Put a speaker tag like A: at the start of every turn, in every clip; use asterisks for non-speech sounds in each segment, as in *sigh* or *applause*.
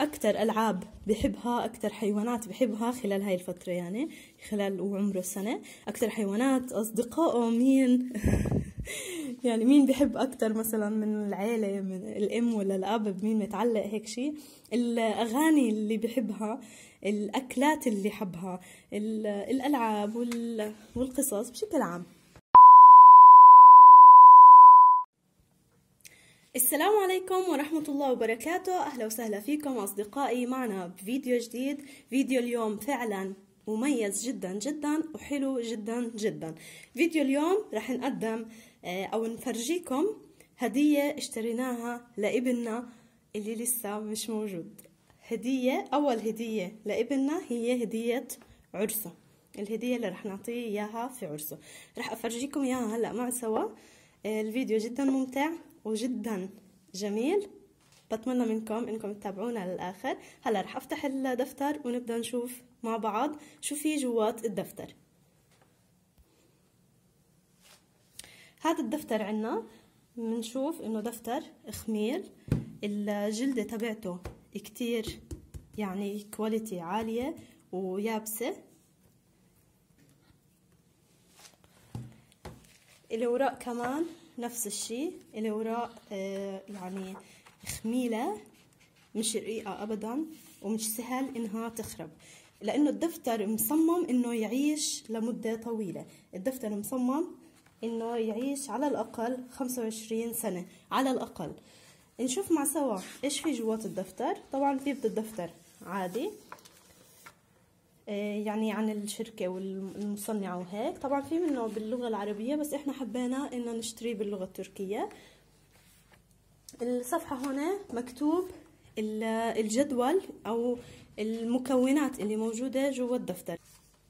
A: أكتر ألعاب بحبها أكتر حيوانات بحبها خلال هاي الفترة يعني خلال وعمره سنة أكتر حيوانات أصدقائه مين؟ *laughs* يعني مين بحب أكتر مثلا من العيلة من الأم ولا الأب مين متعلق هيك شيء. الأغاني اللي بحبها الأكلات اللي حبها الألعاب والقصص بشكل عام. السلام عليكم ورحمة الله وبركاته. أهلا وسهلا فيكم أصدقائي معنا بفيديو جديد. فيديو اليوم فعلا مميز جدا جدا وحلو جدا جدا. فيديو اليوم رح نقدم أو نفرجيكم هدية اشتريناها لابننا اللي لسه مش موجود. هدية أول هدية لابننا هي هدية عرسة. الهدية اللي رح نعطيه إياها في عرسة. رح أفرجيكم إياها هلأ مع سوا. الفيديو جدا ممتع. وجدا جميل. بتمنى منكم إنكم تتابعونا للآخر. هلا رح أفتح الدفتر ونبدأ نشوف مع بعض شو في جوات الدفتر. هذا الدفتر عنا بنشوف إنه دفتر جميل الجلده تبعته كتير يعني quality عالية ويابسة. الأوراق كمان نفس الشيء الأوراق آه يعني خميلة مش رقيقة أبدا ومش سهل إنها تخرب. لأنه الدفتر مصمم إنه يعيش لمدة طويلة. الدفتر مصمم إنه يعيش على الأقل خمسة وعشرين سنة. على الأقل. نشوف مع سوا إيش في جوات الدفتر. طبعا في الدفتر عادي. يعني عن الشركة والمصنعة وهيك. طبعا في منه باللغة العربية بس إحنا حبينا إنه نشتريه باللغة التركية. الصفحة هنا مكتوب الجدول أو المكونات اللي موجودة جوا الدفتر.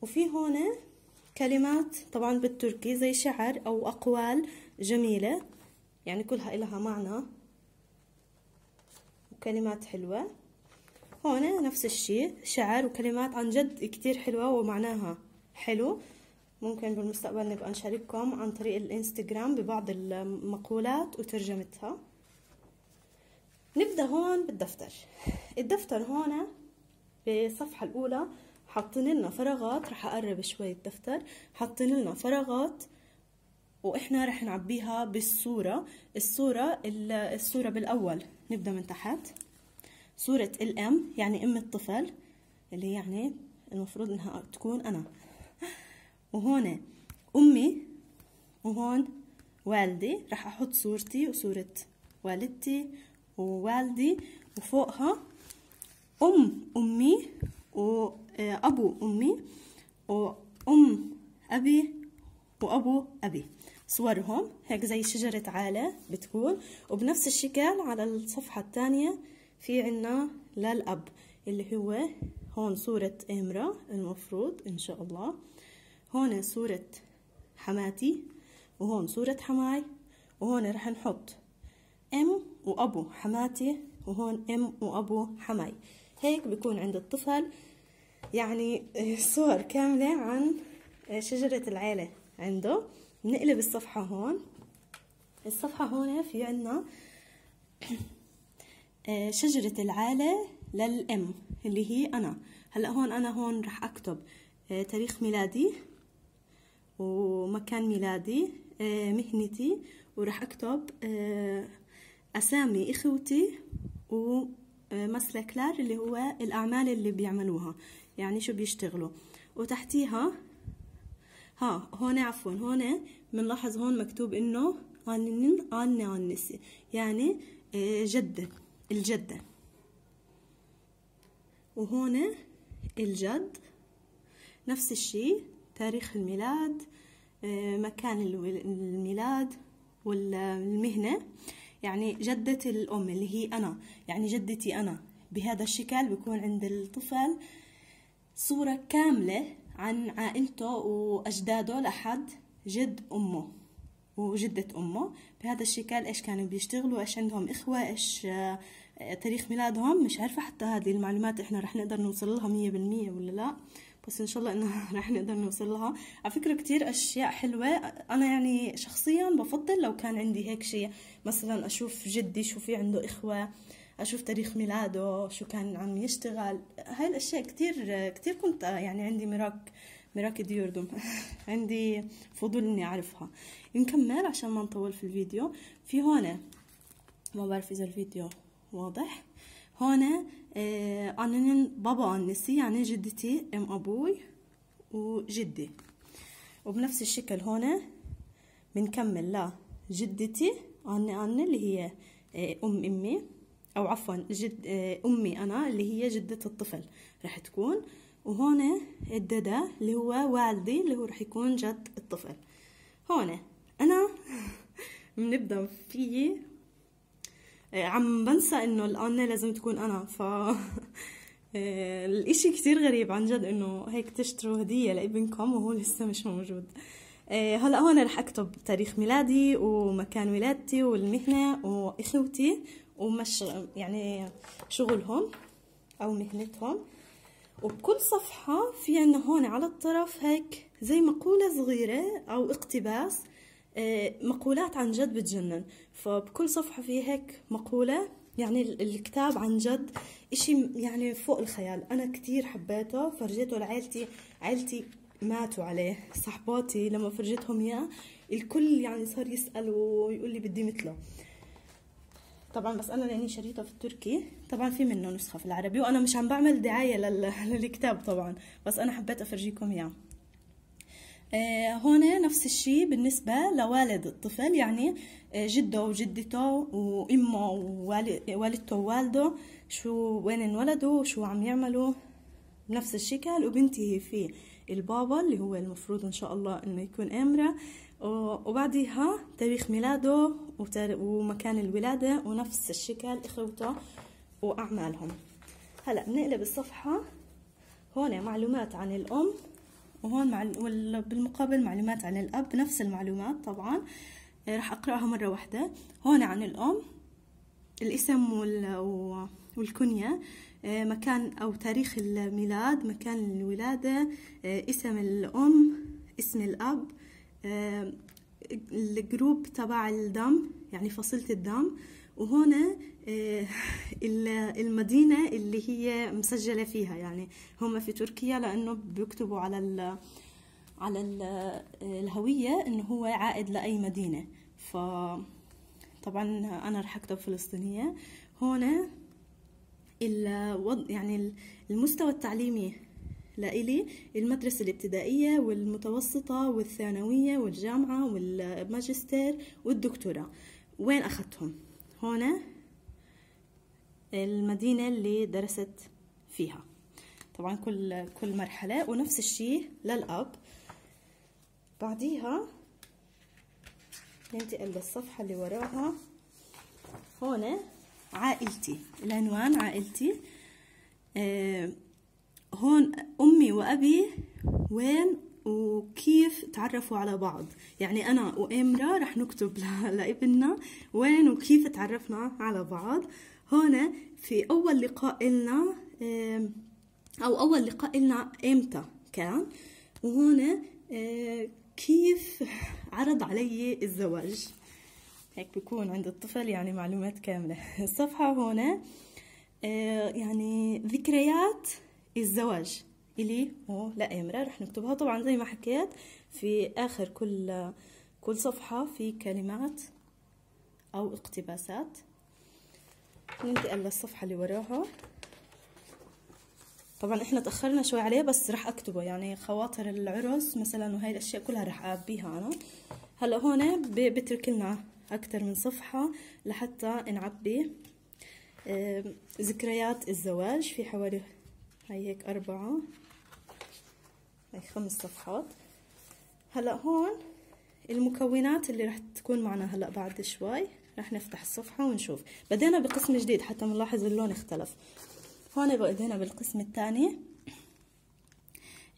A: وفي هنا كلمات طبعا بالتركي زي شعر أو أقوال جميلة. يعني كلها إلها معنى. وكلمات حلوة. هون نفس الشيء. شعر وكلمات عن جد كتير حلوة ومعناها حلو. ممكن بالمستقبل نبقى نشارككم عن طريق الإنستغرام ببعض المقولات وترجمتها. نبدأ هون بالدفتر. الدفتر هون بالصفحة الأولى. حاطين لنا فراغات. رح أقرب شوي الدفتر. حاطين لنا فراغات وإحنا رح نعبيها بالصورة. الصورة الصورة بالأول. نبدأ من تحت. صورة الأم يعني أم الطفل اللي يعني المفروض إنها تكون أنا. وهون أمي وهون والدي رح أحط صورتي وصورة والدتي ووالدي وفوقها أم أمي وأبو أمي وأم أبي وأبو أبي. صورهم هيك زي شجرة عالة بتكون وبنفس الشكل على الصفحة الثانية في عنا للأب اللي هو هون صورة إمرا المفروض إن شاء الله. هون صورة حماتي وهون صورة حماي وهون رح نحط أم وأبو حماتي وهون أم وأبو حماي. هيك بيكون عند الطفل. يعني صور كاملة عن شجرة العيلة عنده. نقلب الصفحة هون. الصفحة هون في عنا شجرة العالة للأم اللي هي أنا. هلأ هون أنا هون رح أكتب تاريخ ميلادي ومكان ميلادي مهنتي ورح أكتب أسامي إخوتي ومسلك كلار اللي هو الأعمال اللي بيعملوها يعني شو بيشتغلوا. وتحتيها ها هون عفوا هون بنلاحظ هون مكتوب إنه عن عنسي يعني جدة الجدة وهون الجد نفس الشيء تاريخ الميلاد مكان الميلاد والمهنة. يعني جدة الأم اللي هي أنا. يعني جدتي أنا. بهذا الشكل بيكون عند الطفل صورة كاملة عن عائلته وأجداده لحد جد أمه. وجدة أمه. بهذا الشكل إيش كانوا بيشتغلوا إيش عندهم إخوة إيش تاريخ ميلادهم. مش عارفة حتى هذه المعلومات إحنا رح نقدر نوصل لها مية بالمية ولا لا. بس إن شاء الله إنه *laughs* رح نقدر نوصل لها. على فكرة كتير أشياء حلوة. أنا يعني شخصيا بفضل لو كان عندي هيك شيء. مثلا أشوف جدي شو في عنده إخوة أشوف تاريخ ميلاده شو كان عم يشتغل. هاي الأشياء كتير كتير كنت يعني عندي مراك مراكي ديوردم عندي فضول إني أعرفها. نكمل عشان ما نطول في الفيديو. في هون ما بعرف إذا الفيديو واضح. هون آه بابا أنسي يعني جدتي أم أبوي وجدي. وبنفس الشكل هون بنكمل. لا جدتي أني أني اللي هي آه أم أمي. أو عفوا جد آه أمي أنا اللي هي جدة الطفل. رح تكون وهون الددا اللي هو والدي اللي هو رح يكون جد الطفل. هون أنا *laughs* بنبدأ في آه، عم بنسى إنه الآنة لازم تكون أنا. ف *laughs* آه، الإشي كتير غريب عن جد إنه هيك تشتروا هدية لابنكم وهو لسه مش موجود. آه، هلأ هون رح أكتب تاريخ ميلادي ومكان ولادتي والمهنة وإخوتي ومش يعني شغلهم أو مهنتهم. وبكل صفحة في عنا هون على الطرف هيك زي مقولة صغيرة أو اقتباس مقولات عن جد بتجنن. فبكل صفحة في هيك مقولة يعني الكتاب عن جد إشي يعني فوق الخيال. أنا كتير حبيته فرجيته لعيلتي عيلتي ماتوا عليه صحباتي لما فرجيتهم إياه الكل يعني صار يسأل ويقول لي بدي مثله. طبعا بس أنا لأني شريته في التركي طبعا في منه نسخة في العربي وأنا مش عم بعمل دعاية *laughs* للكتاب طبعا بس أنا حبيت أفرجيكم إياه. آه، هون نفس الشيء بالنسبة لوالد الطفل يعني آه، جده وجدته وإمه ووالدته ووالده شو وين انولدوا وشو عم يعملوا. بنفس الشكل وبنتهي في البابا اللي هو المفروض إن شاء الله إنه يكون امرة وبعدها تاريخ ميلاده ومكان الولادة ونفس الشكل اخوته وأعمالهم. هلا بنقلب الصفحة. هون معلومات عن الأم وهون بالمقابل معلومات عن الأب نفس المعلومات طبعا. آه، راح أقرأها مرة واحدة. هون عن الأم الاسم والكنية. آه، مكان أو تاريخ الميلاد مكان الولادة آه، اسم الأم اسم الأب. الجروب تبع الدم يعني فصيلة الدم. وهون آه، المدينة اللي هي مسجلة فيها. يعني هم في تركيا لأنه بيكتبوا على ال على ال الهوية إنه هو عائد لأي مدينة. ف طبعا أنا رح أكتب فلسطينية. هون الوض يعني المستوى التعليمي لإلي المدرسة الابتدائية والمتوسطة والثانوية والجامعة والماجستير والدكتوراه. وين أخذتهم؟ هنا المدينة اللي درست فيها. طبعا كل كل مرحلة. ونفس الشيء للأب. بعديها ننتقل للصفحة اللي وراها. هون عائلتي العنوان عائلتي. آه هون أمي وأبي وين وكيف تعرفوا على بعض؟ يعني أنا وإمرا رح نكتب *laughs* لابننا وين وكيف تعرفنا على بعض. هون في أول لقاء إلنا أو أول لقاء إلنا إمتى كان؟ وهون كيف عرض علي الزواج؟ هيك بيكون عند الطفل يعني معلومات كاملة. *laughs* الصفحة هون يعني ذكريات الزواج. إلي؟ ولأمرة رح نكتبها. طبعا زي ما حكيت في آخر كل كل صفحة في كلمات أو اقتباسات. ننتقل للصفحة اللي وراها. طبعا إحنا تأخرنا شوي عليه بس رح أكتبه. يعني خواطر العرس مثلا وهي الأشياء كلها رح أعبيها أنا. هلأ هون بترك لنا أكثر من صفحة لحتى نعبي ذكريات الزواج في حوالي هاي هيك أربعة. هاي خمس صفحات. هلا هون المكونات اللي رح تكون معنا هلا بعد شوي. رح نفتح الصفحة ونشوف. بدينا بقسم جديد حتى نلاحظ اللون اختلف. هون بدينا بالقسم الثاني.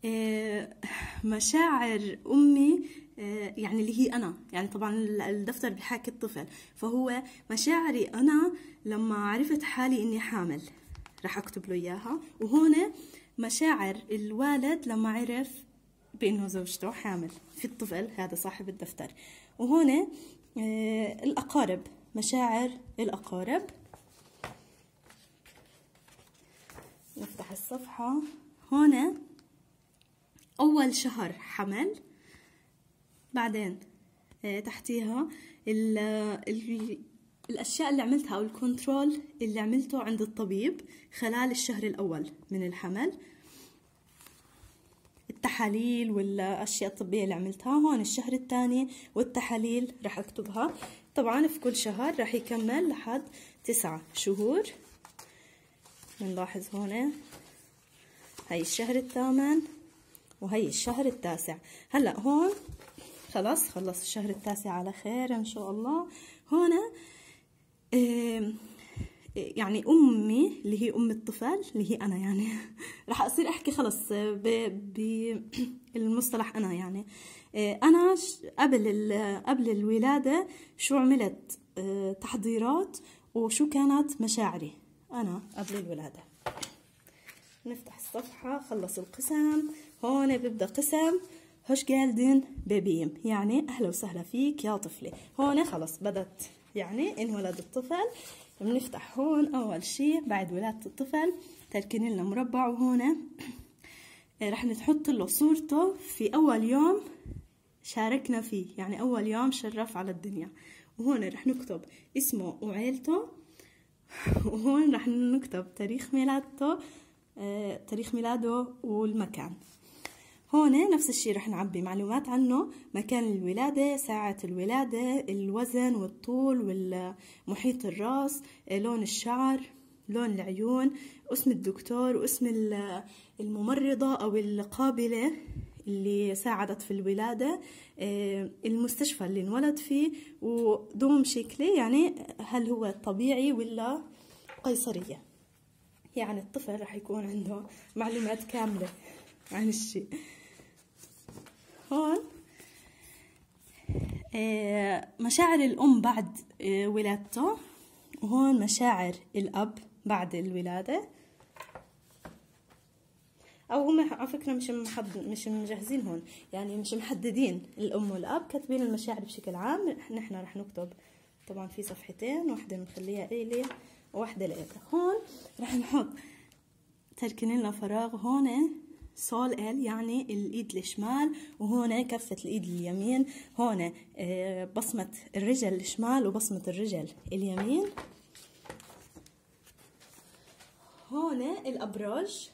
A: إيه، مشاعر أمي إيه، يعني اللي هي أنا. يعني طبعا الدفتر بحاكي الطفل. فهو مشاعري أنا لما عرفت حالي إني حامل. راح أكتب له إياها. وهون مشاعر الوالد لما عرف بإنه زوجته حامل في الطفل هذا صاحب الدفتر. وهون آه، الأقارب مشاعر الأقارب. نفتح الصفحة. هون أول شهر حمل. بعدين آه، تحتيها ال الأشياء اللي عملتها أو الكنترول اللي عملته عند الطبيب خلال الشهر الأول من الحمل. التحاليل والأشياء الطبية اللي عملتها هون الشهر الثاني والتحاليل رح أكتبها. طبعا في كل شهر رح يكمل لحد تسعة شهور. بنلاحظ هون هاي الشهر الثامن وهي الشهر التاسع. هلأ هون خلاص خلص الشهر التاسع على خير إن شاء الله. هون يعني أمي اللي هي أم الطفل اللي هي أنا يعني. *laughs* راح أصير أحكي خلص بالمصطلح أنا يعني. أنا قبل قبل الولادة شو عملت؟ آه، تحضيرات وشو كانت مشاعري أنا قبل الولادة. نفتح الصفحة خلص القسم. هون ببدا قسم. هوش جالدين بيبيم؟ يعني أهلا وسهلا فيك يا طفلي. هون خلص بدت يعني انولد الطفل. بنفتح هون أول شي بعد ولادة الطفل تركين لنا مربع وهون. *clears throat* رح نحط له صورته في أول يوم شاركنا فيه. يعني أول يوم شرف على الدنيا. وهون رح نكتب اسمه وعيلته. *clears throat* وهون رح نكتب تاريخ ميلادته *clears throat* تاريخ ميلاده والمكان. هون نفس الشي رح نعبي معلومات عنه مكان الولادة ساعة الولادة الوزن والطول والمحيط الراس لون الشعر لون العيون اسم الدكتور واسم الممرضة أو القابلة اللي ساعدت في الولادة المستشفى اللي انولد فيه ودوم شكله يعني هل هو طبيعي ولا قيصرية. يعني الطفل رح يكون عنده معلومات كاملة عن الشيء. هون آه، مشاعر الأم بعد آه، ولادته وهون مشاعر الأب بعد الولادة. أو هم على فكرة مش محد مش مجهزين هون يعني مش محددين الأم والأب كاتبين المشاعر بشكل عام. نحن رح نكتب طبعا في صفحتين واحدة بنخليها إلي وواحدة لإلها هون رح نحط تركين لنا فراغ هون. سول ال يعني الإيد الشمال وهون كفة الإيد اليمين. هون آه، بصمة الرجل الشمال وبصمة الرجل اليمين. هون الأبراج.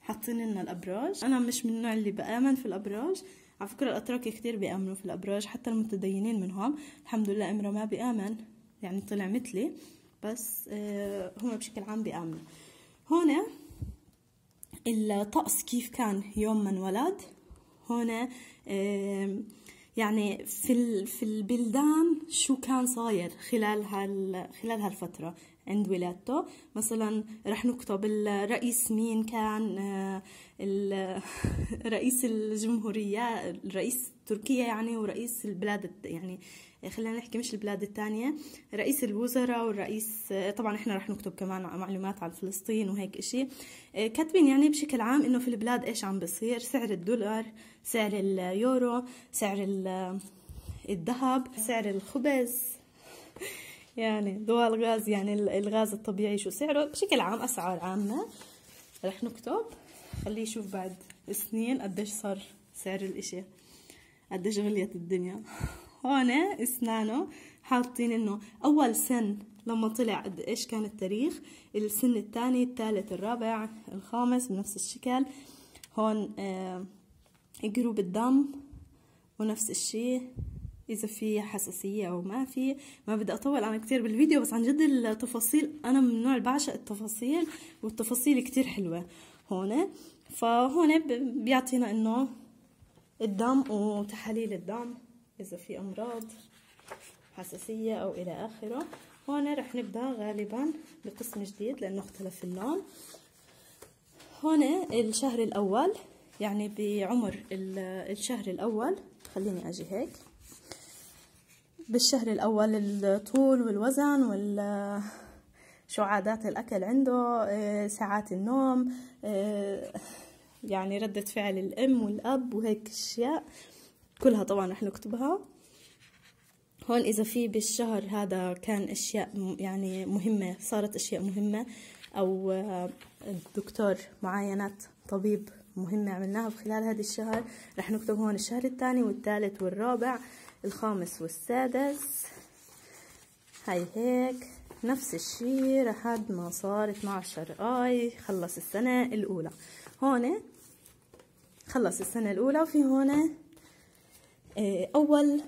A: حاطين لنا الأبراج. أنا مش من النوع اللي بآمن في الأبراج. على فكرة الأتراك كتير بيآمنوا في الأبراج حتى المتدينين منهم. الحمد لله امرأة ما بيآمن يعني طلع مثلي. بس آه، هم بشكل عام بيآمنوا. هون الطقس كيف كان يوم ما انولد هنا يعني في في البلدان شو كان صاير خلال هال خلال هالفترة عند ولادته؟ مثلا رح نكتب الرئيس مين كان آه، *laughs* رئيس الجمهورية رئيس تركيا يعني ورئيس البلاد يعني خلينا نحكي مش البلاد الثانية رئيس الوزراء والرئيس طبعا إحنا رح نكتب كمان معلومات عن فلسطين وهيك إشي. كاتبين يعني بشكل عام إنه في البلاد إيش عم بصير؟ سعر الدولار سعر اليورو سعر الذهب سعر الخبز. *laughs* يعني ضوء الغاز يعني الغاز الطبيعي شو سعره؟ بشكل عام أسعار عامة رح نكتب. خليه يشوف بعد سنين قديش صار سعر الإشي قديش غليت الدنيا. *laughs* هون إسنانه حاطين إنه أول سن لما طلع قد إيش كان التاريخ؟ السن الثاني الثالث الرابع الخامس بنفس الشكل. هون آه جروب الدم ونفس الشيء إذا في حساسية أو ما في. ما بدي أطول أنا كتير بالفيديو بس عن جد التفاصيل أنا من النوع بعشق التفاصيل والتفاصيل كتير حلوة. هون فهون بيعطينا إنه الدم وتحاليل الدم إذا في أمراض حساسية أو إلى آخره. هون رح نبدأ غالبا بقسم جديد لأنه اختلف اللون. هون الشهر الأول يعني بعمر الشهر الأول. خليني أجي هيك. بالشهر الأول الطول والوزن وال شو عادات الأكل عنده آه، ساعات النوم آه، يعني ردة فعل الأم والأب وهيك أشياء. كلها طبعا رح نكتبها. هون إذا في بالشهر هذا كان أشياء يعني مهمة صارت أشياء مهمة أو آه، الدكتور معاينات طبيب مهمة عملناها خلال هذا الشهر رح نكتب هون الشهر الثاني والثالث والرابع الخامس والسادس. هاي هيك. نفس الشي لحد ما صار 12 آي خلص السنة الأولى. هون خلص السنة الأولى وفي هون آه، أول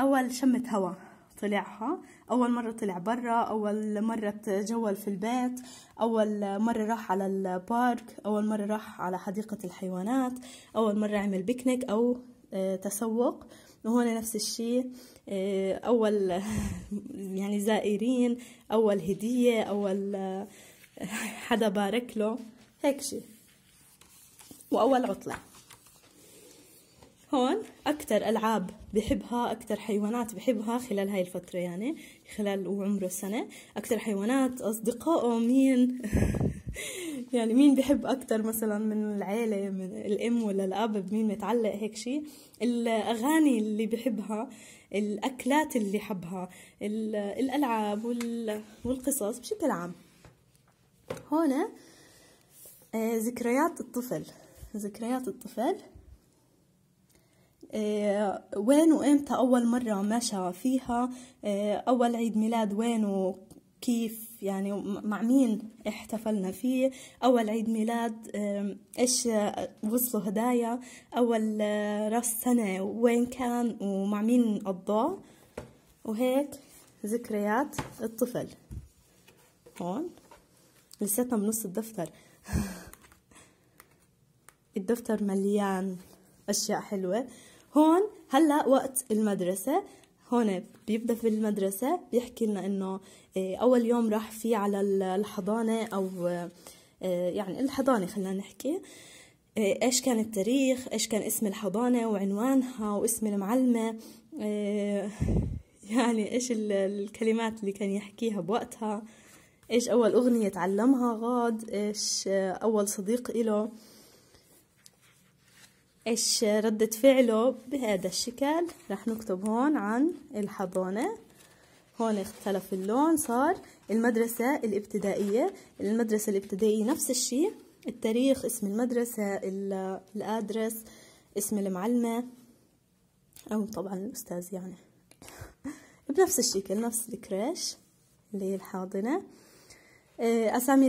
A: أول شمة هوا طلعها. أول مرة طلع برا أول مرة تجول في البيت أول مرة راح على البارك أول مرة راح على حديقة الحيوانات أول مرة عمل بيكنيك أو آه، تسوق. وهون نفس الشيء آه، أول *laughs* يعني زائرين أول هدية آه، حدا بارك له. هيك شيء. وأول عطلة. هون أكتر ألعاب بحبها أكتر حيوانات بحبها خلال هاي الفترة يعني خلال وعمره سنة أكتر حيوانات أصدقائه مين؟ *laughs* يعني مين بحب أكتر مثلا من العيلة من الأم ولا الأب مين متعلق هيك شيء الأغاني اللي بحبها الأكلات اللي حبها الألعاب والقصص بشكل عام. هون آه، ذكريات الطفل. ذكريات الطفل. وين وإمتى أول مرة مشى فيها؟ آه، أول عيد ميلاد وين وكيف؟ يعني مع مين احتفلنا فيه؟ أول عيد ميلاد إيش وصلوا هدايا؟ أول راس سنة وين كان؟ ومع مين قضاه؟ وهيك ذكريات الطفل. هون لساتنا بنص الدفتر. *laughs* الدفتر مليان أشياء حلوة. هون هلا وقت المدرسة. هون بيبدأ في المدرسة بيحكي لنا إنه إيه، أول يوم راح فيه على الحضانة أو إيه، يعني الحضانة خلينا نحكي. إيه، إيش كان التاريخ إيش كان اسم الحضانة وعنوانها واسم المعلمة. *laughs* يعني إيش الكلمات اللي كان يحكيها بوقتها. إيش أول أغنية تعلمها غاد إيش أول صديق إله. إيش ردة فعله بهذا الشكل؟ رح نكتب هون عن الحضانة. هون اختلف اللون صار المدرسة الابتدائية. المدرسة الابتدائية نفس الشيء. التاريخ اسم المدرسة الأدرس اسم المعلمة. أو طبعا الأستاذ يعني. *laughs* بنفس الشكل نفس الكريش اللي هي الحاضنة. آه، أسامي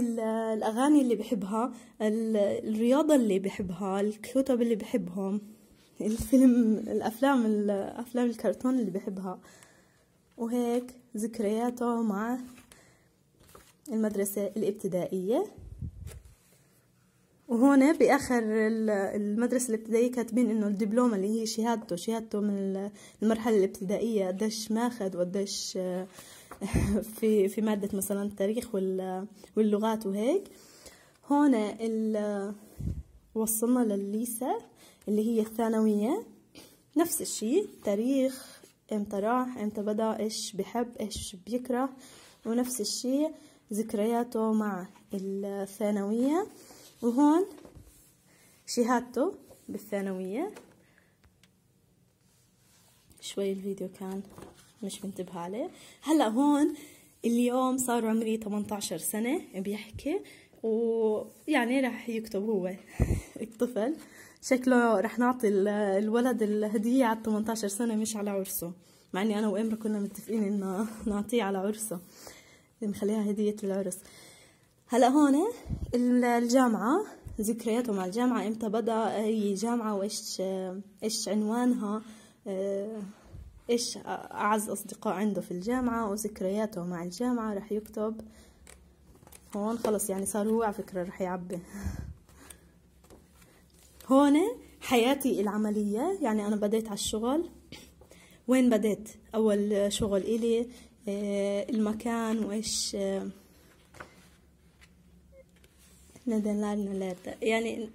A: الأغاني اللي بحبها الرياضة اللي بحبها الكتب اللي بحبهم الفيلم الأفلام الأفلام الكرتون اللي بحبها. وهيك ذكرياته مع المدرسة الابتدائية. وهون بآخر المدرسة الابتدائية كاتبين إنه الدبلومة اللي هي شهادته شهادته من المرحلة الابتدائية قديش ماخذ وقديش *laughs* في في مادة مثلا التاريخ واللغات وهيك. هون وصلنا للليسا اللي هي الثانوية. نفس الشيء تاريخ إمتى راح إمتى بدأ إيش بحب إيش بيكره. ونفس الشيء ذكرياته مع الثانوية. وهون شهادته بالثانوية. شوي الفيديو كان مش منتبهة عليه. هلا هون اليوم صار عمري 18 سنة بيحكي ويعني رح يكتب هو *laughs* الطفل. شكله رح نعطي الولد الهدية على 18 سنة مش على عرسه مع إني أنا وامرا كنا متفقين إنه *laughs* نعطيه على عرسه نخليها هدية العرس هلا هون الجامعة ذكرياته مع الجامعة. إمتى بدأ أي جامعة وايش إيش عنوانها؟ آه، إيش أعز أصدقاء عنده في الجامعة وذكرياته مع الجامعة رح يكتب هون. خلص يعني صار هو على فكرة رح يعبي. هون حياتي العملية يعني أنا بديت على الشغل. وين بديت؟ أول شغل إلي آه، المكان وإيش نيدرلاند يعني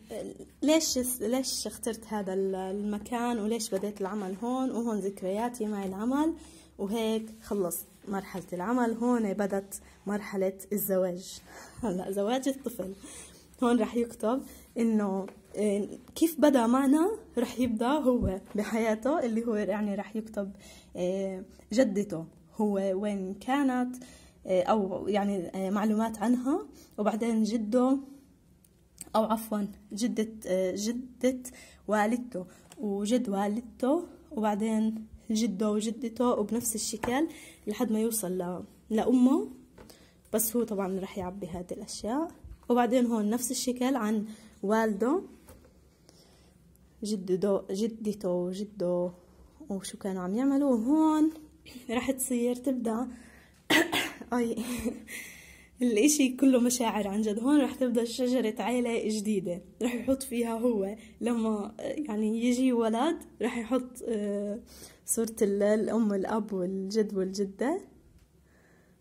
A: ليش ليش اخترت هذا المكان وليش بديت العمل هون؟ وهون ذكرياتي مع العمل. وهيك خلص مرحلة العمل. هون بدت مرحلة الزواج. *laughs* هلا زواج الطفل. هون رح يكتب إنه إيه، كيف بدأ معنا؟ رح يبدأ هو بحياته اللي هو يعني رح يكتب إيه، جدته هو وين كانت أو يعني معلومات عنها. وبعدين جده أو عفوا جدة جدة والدته وجد والدته وبعدين جده وجدته وبنفس الشكل لحد ما يوصل لأمه. بس هو طبعا رح يعبي هذه الأشياء. وبعدين هون نفس الشكل عن والده. جدته جدته وجده وشو كانوا عم يعملوا. وهون رح تصير تبدأ *coughs* أي الإشي كله مشاعر عن جد. هون رح تبدأ شجرة عيلة جديدة. رح يحط فيها هو. لما يعني يجي ولد رح يحط آه، صورة الأم والأب والجد والجدة.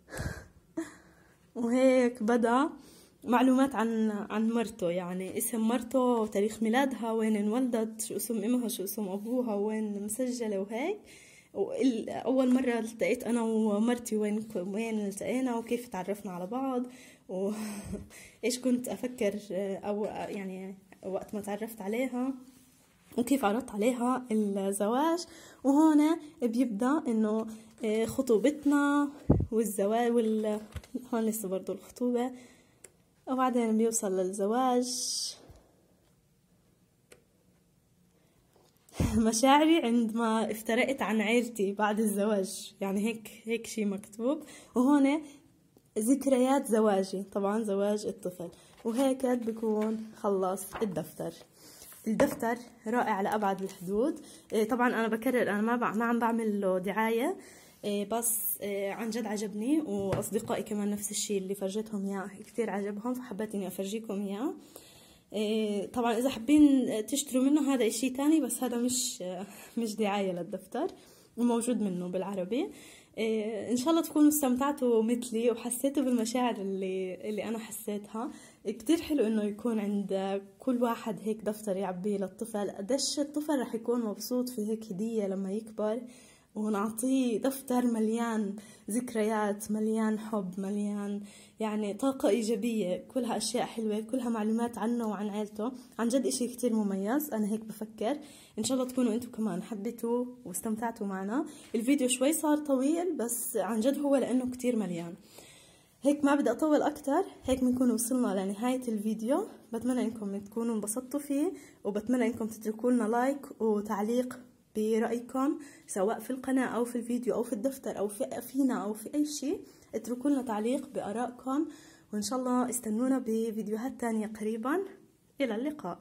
A: *laughs* وهيك بدأ معلومات عن عن مرته. يعني اسم مرته وتاريخ ميلادها وين انولدت شو اسم أمها شو اسم أبوها وين مسجلة وهيك. أول مرة التقيت أنا ومرتي وين وين التقينا وكيف تعرفنا على بعض وايش *laughs* كنت أفكر أو يعني وقت ما تعرفت عليها وكيف عرضت عليها الزواج. وهون بيبدأ إنه آه، خطوبتنا والزواج وال هون لسه برضو الخطوبة. وبعدين بيوصل للزواج. *laughs* مشاعري عندما افترقت عن عيلتي بعد الزواج. يعني هيك هيك شي مكتوب. وهون ذكريات زواجي. طبعا زواج الطفل. وهيك بكون خلص الدفتر. الدفتر رائع لأبعد الحدود. إيه، طبعا أنا بكرر أنا ما ما عم بعمل له دعاية. إيه، بس إيه، عن جد عجبني. وأصدقائي كمان نفس الشيء اللي فرجيتهم إياه. كتير عجبهم فحبيت إني أفرجيكم إياه. طبعا إذا حابين تشتروا منه هذا إشي تاني بس هذا مش مش دعاية للدفتر وموجود منه بالعربي. إيه إن شاء الله تكونوا استمتعتوا مثلي وحسيتوا بالمشاعر اللي اللي أنا حسيتها. كتير حلو إنه يكون عند كل واحد هيك دفتر يعبيه للطفل. قديش الطفل رح يكون مبسوط في هيك هدية لما يكبر؟ ونعطيه دفتر مليان ذكريات مليان حب مليان يعني طاقة إيجابية. كلها أشياء حلوة كلها معلومات عنه وعن عيلته. عن جد إشي كتير مميز أنا هيك بفكر. إن شاء الله تكونوا أنتم كمان حبيتوا واستمتعتوا معنا. الفيديو شوي صار طويل بس عن جد هو لأنه كتير مليان. هيك ما بدي أطول أكتر هيك بنكون وصلنا لنهاية الفيديو. بتمنى إنكم تكونوا انبسطتوا فيه وبتمنى إنكم تتركوا لنا لايك وتعليق برأيكم سواء في القناة أو في الفيديو أو في الدفتر أو في فينا أو في أي شيء اتركوا لنا تعليق بآرائكم وإن شاء الله استنونا بفيديوهات تانية قريبا. إلى اللقاء.